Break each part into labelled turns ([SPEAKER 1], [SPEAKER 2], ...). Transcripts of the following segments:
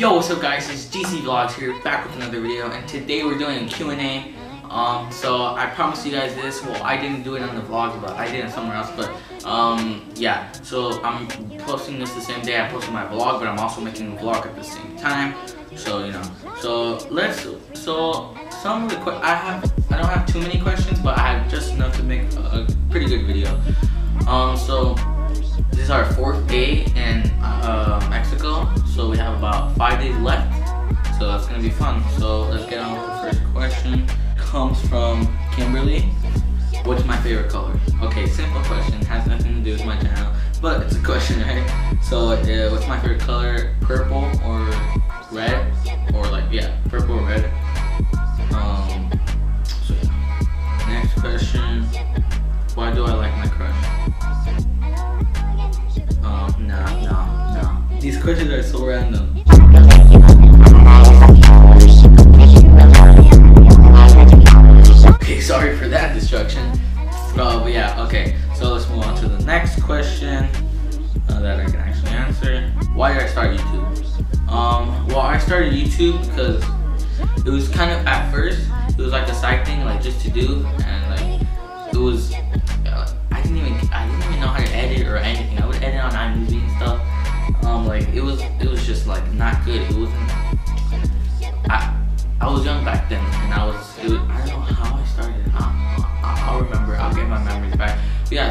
[SPEAKER 1] Yo, what's up guys? It's GC Vlogs here, back with another video, and today we're doing a Q&A. Um, so I promised you guys this, well I didn't do it on the vlogs, but I did it somewhere else, but um, yeah. So I'm posting this the same day I posted my vlog, but I'm also making a vlog at the same time. So, you know, so let's, so some of the, I have, I don't have too many questions, but I have just enough to make a, a pretty good video. Um, so this is our fourth day and uh, five days left. So that's gonna be fun. So let's get on with the first question. Comes from Kimberly. What's my favorite color? Okay, simple question. Has nothing to do with my channel, but it's a question, right? So uh, what's my favorite color? Purple or red? Or like yeah, purple or red? Um. So yeah. Next question. Why do I like my crush? Um, no, no, no. These questions are so random. Okay, sorry for that destruction. Uh, but yeah, okay. So let's move on to the next question uh, that I can actually answer. Why did I start YouTube? Um, well, I started YouTube because it was kind of at first it was like a side thing, like just to do, and like it was. Uh, I didn't even I didn't even know how to edit or anything. I would edit on iMovie and stuff. Um, like it was it was just like not good. It wasn't. I I was young back then, and I was, was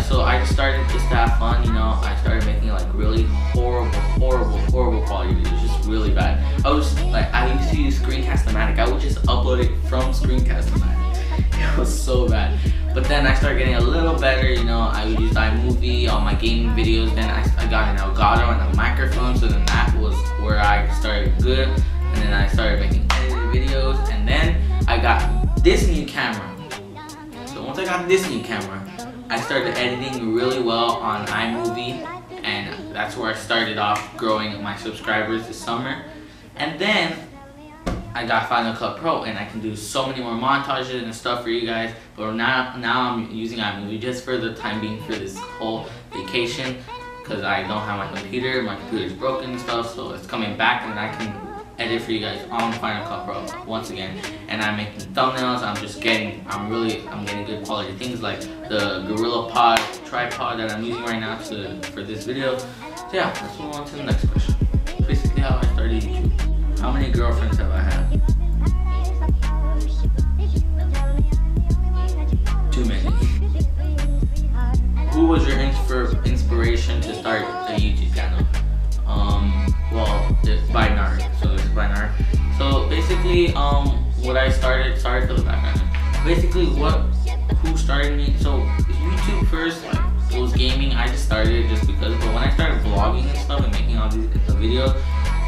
[SPEAKER 1] so I just started just to have fun. You know, I started making like really horrible, horrible, horrible quality videos, just really bad. I was like, I used to use Screencast-O-Matic. I would just upload it from Screencast-O-Matic. It was so bad. But then I started getting a little better, you know, I would use iMovie on my gaming videos, then I, I got an Elgato and a microphone, so then that was where I started good, and then I started making edited videos, and then I got this new camera. So once I got this new camera, I started editing really well on iMovie, and that's where I started off growing my subscribers this summer. And then I got Final Cut Pro and I can do so many more montages and stuff for you guys. But now, now I'm using iMovie just for the time being for this whole vacation because I don't have my computer. My computer is broken and stuff, so it's coming back and I can edit for you guys on Final Cut Pro once again. And I'm making thumbnails. I'm just getting, I'm really, I'm getting good quality things like the Gorilla Pod tripod that I'm using right now to for this video. So yeah, let's move on to the next question. Basically, how I started YouTube. How many girlfriends have I had? Too many. Who was your inspir inspiration to start a YouTube basically, um, what I started, sorry for the background. Basically, what, who started me? So YouTube first, like, was gaming. I just started just because. But when I started vlogging and stuff and making all these the videos,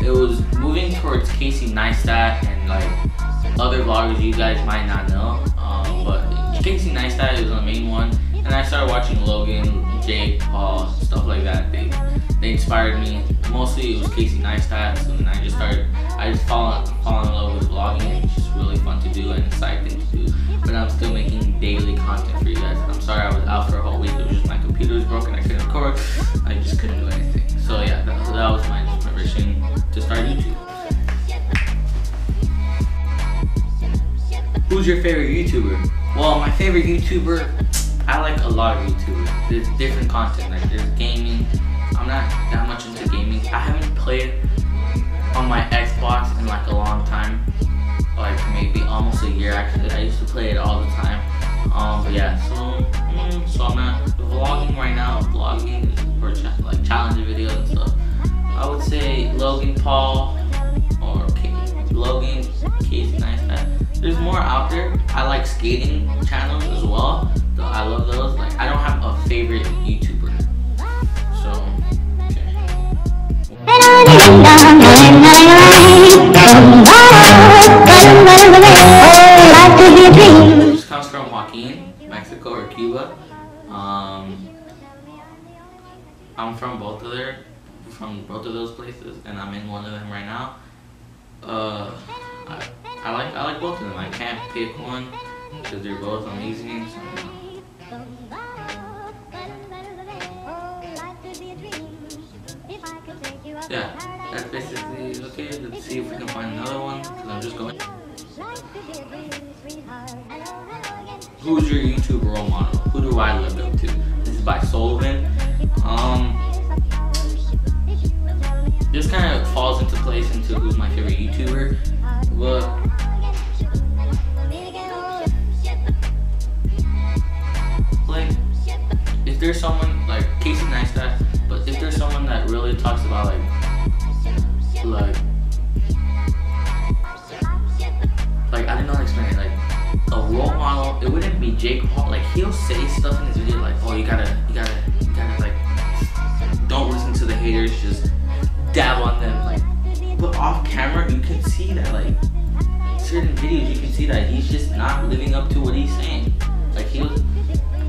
[SPEAKER 1] it was moving towards Casey Neistat and like other vloggers you guys might not know. Um, but Casey Neistat is the main one, and I started watching Logan, Jake, Paul, stuff like that. They they inspired me. Mostly it was Casey Neistat, and I just started. I just fall in content for you guys. I'm sorry I was out for a whole week. It was just my computer was broken. I couldn't record. I just couldn't do anything. So yeah, that, that was my inspiration to start YouTube. Who's your favorite YouTuber? Well, my favorite YouTuber, I like a lot of YouTubers. There's different content, like there's gaming. I'm not that much into gaming. I haven't played on my Xbox in like a long time. Like maybe almost a year actually. I used to play it all the time. Um, but yeah, so mm, so I'm not vlogging right now. Vlogging for cha like challenge videos and stuff. I would say Logan Paul or K Logan Casey Neistat. There's more out there. I like skating channels as well. So I love those. Like I don't have a favorite YouTuber. So okay. I'm from both of their from both of those places, and I'm in one of them right now. Uh, I, I like I like both of them. I can't pick one because they're both amazing. So. Yeah, that's basically okay. Let's see if we can find another one because I'm just going. Who's your YouTube role model? Who do I live up to? This is by Sullivan. Um, this kind of falls into place into who's my favorite YouTuber. But like, if there's someone like Casey Neistat, but if there's someone that really talks about like, like, like I did not explain it. Like a role model, it wouldn't be Jake Paul. Like he'll say stuff in his video like, oh, you gotta, you gotta dab on them. Like, but off camera, you can see that like certain videos, you can see that he's just not living up to what he's saying. Like he'll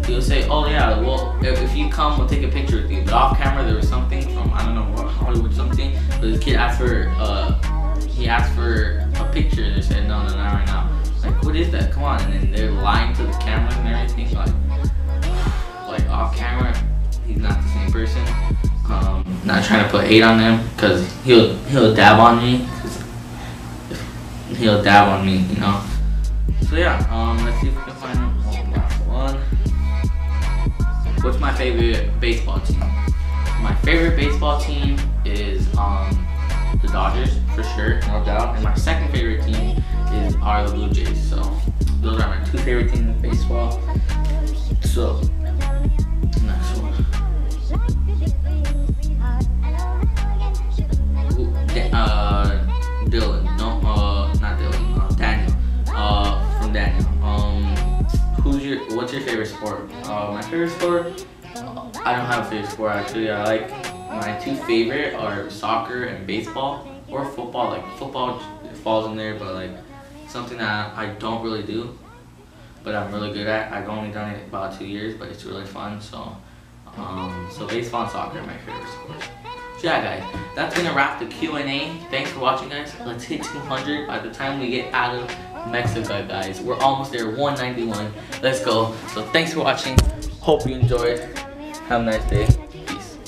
[SPEAKER 1] he'll say, oh yeah, well if, if you come, we'll take a picture with you. But off camera, there was something from I don't know Hollywood something. But this kid asked for uh he asked for a picture. And they said no, no, not right now. Like what is that? Come on, and then they're lying to the camera and everything. Like not trying to put hate on him because he'll he'll dab on me. He'll dab on me, you know. So yeah, um, let's see if we can find one. What's my favorite baseball team? My favorite baseball team is um the Dodgers for sure, no doubt. And my second favorite team is are the Blue Jays. So those are my two favorite teams in baseball. What's your favorite sport? Uh, my favorite sport. I don't have a favorite sport actually. I like my two favorite are soccer and baseball or football. Like football falls in there, but like something that I don't really do, but I'm really good at. I've only done it about two years, but it's really fun. So, um, so baseball and soccer are my favorite sports. So yeah, guys, that's gonna wrap the Q&A. Thanks for watching, guys. Let's hit 200 by the time we get out of Mexico, guys. We're almost there, 191. Let's go. So thanks for watching. Hope you enjoyed. Have a nice day. Peace.